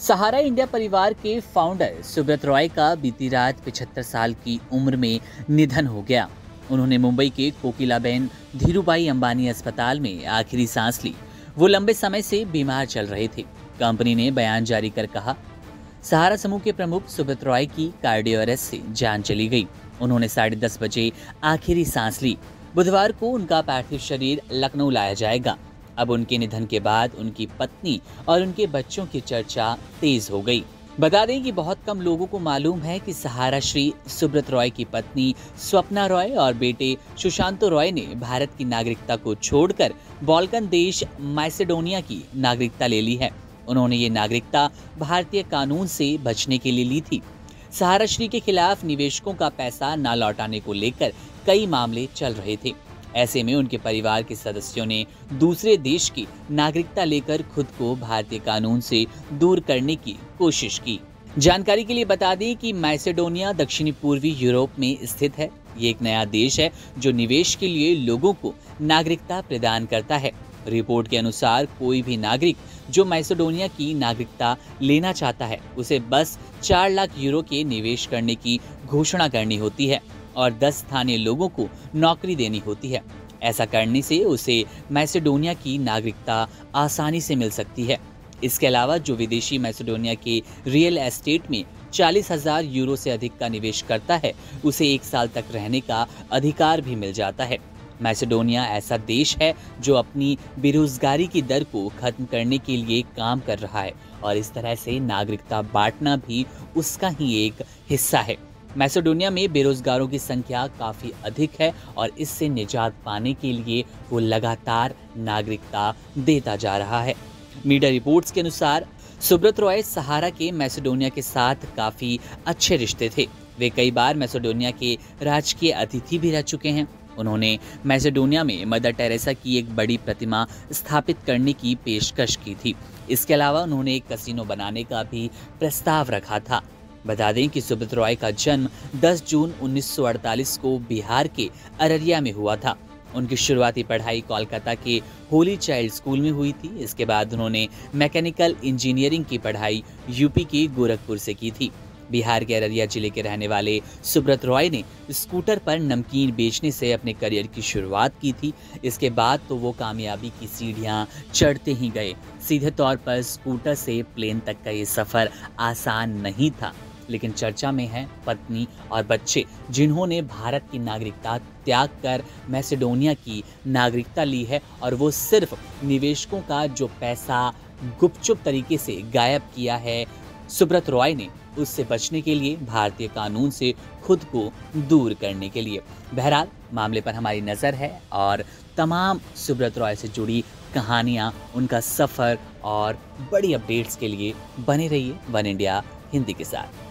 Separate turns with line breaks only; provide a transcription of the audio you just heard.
सहारा India परिवार के founder Subrat Roy का बीती रात पिछहत्तर साल की उम्र में निधन हो गया। उन्होंने मुंबई के कोकिलाबेन धीरूभाई अंबानी अस्पताल में आखिरी सांस ली। वो लंबे समय से बीमार चल रहे थे। कंपनी ने बयान जारी कर कहा, सहारा समूह के प्रमुख सुब्रत रॉय की कार्डियो से जान चली गई। उन्होंने साढ़े दस बजे आखिरी सांस ली। बुधवार को उनका पार्थिव शरीर लखनऊ लाया जाएगा। अब उनके निधन के बाद उनकी पत्नी और उनके बच्चों की चर्चा तेज हो गई। बता दें कि बहुत कम लोगों को मालूम है कि सहारा श्री सुब्रत रॉय की पत्नी स्वप्ना रॉय और बेटे सुशांतो रॉय ने भारत की नागरिकता को छोड़कर बॉल्कन देश मैसेडोनिया की नागरिकता ले ली है। उन्होंने ये नागरिकता भारतीय कानून से बचने के लिए ली थी। सहारा श्री के खिलाफ निवेशकों का पैसा न लौटाने को लेकर कई मामले चल रहे थे। ऐसे में उनके परिवार के सदस्यों ने दूसरे देश की नागरिकता लेकर खुद को भारतीय कानून से दूर करने की कोशिश की। जानकारी के लिए बता दें कि मैसेडोनिया दक्षिणी पूर्वी यूरोप में स्थित है। ये एक नया देश है जो निवेश के लिए लोगों को नागरिकता प्रदान करता है। रिपोर्ट के अनुसार कोई भी नागरिक जो मैसेडोनिया की नागरिकता लेना चाहता है, उसे बस चार लाख यूरो के निवेश करने की घोषणा करनी होती है। और 10 स्थानीय लोगों को नौकरी देनी होती है। ऐसा करने से उसे मैसेडोनिया की नागरिकता आसानी से मिल सकती है। इसके अलावा जो विदेशी मैसेडोनिया के रियल एस्टेट में चालीस हज़ार यूरो से अधिक का निवेश करता है, उसे एक साल तक रहने का अधिकार भी मिल जाता है। मैसेडोनिया ऐसा देश है जो अपनी बेरोजगारी की दर को खत्म करने के लिए काम कर रहा है और इस तरह से नागरिकता बांटना भी उसका ही एक हिस्सा है। मैसेडोनिया में बेरोजगारों की संख्या काफ़ी अधिक है और इससे निजात पाने के लिए वो लगातार नागरिकता देता जा रहा है। मीडिया रिपोर्ट्स के अनुसार, सुब्रत रॉय सहारा के मैसेडोनिया के साथ काफ़ी अच्छे रिश्ते थे। वे कई बार मैसेडोनिया के राजकीय अतिथि भी रह चुके हैं। उन्होंने मैसेडोनिया में मदर टेरेसा की एक बड़ी प्रतिमा स्थापित करने की पेशकश की थी। इसके अलावा उन्होंने एक कसिनो बनाने का भी प्रस्ताव रखा था। बता दें कि सुब्रत रॉय का जन्म 10 जून 1948 को बिहार के अररिया में हुआ था। उनकी शुरुआती पढ़ाई कोलकाता के होली चाइल्ड स्कूल में हुई थी। इसके बाद उन्होंने मैकेनिकल इंजीनियरिंग की पढ़ाई यूपी के गोरखपुर से की थी। बिहार के अररिया ज़िले के रहने वाले सुब्रत रॉय ने स्कूटर पर नमकीन बेचने से अपने करियर की शुरुआत की थी। इसके बाद तो वो कामयाबी की सीढ़ियाँ चढ़ते ही गए। सीधे तौर पर स्कूटर से प्लेन तक का ये सफ़र आसान नहीं था। लेकिन चर्चा में है पत्नी और बच्चे, जिन्होंने भारत की नागरिकता त्याग कर मैसेडोनिया की नागरिकता ली है और वो सिर्फ़ निवेशकों का जो पैसा गुपचुप तरीके से गायब किया है। सुब्रत रॉय ने उससे बचने के लिए भारतीय कानून से खुद को दूर करने के लिए। बहरहाल, मामले पर हमारी नज़र है और तमाम सुब्रत रॉय से जुड़ी कहानियाँ, उनका सफ़र और बड़ी अपडेट्स के लिए बने रहिए वन इंडिया हिंदी के साथ।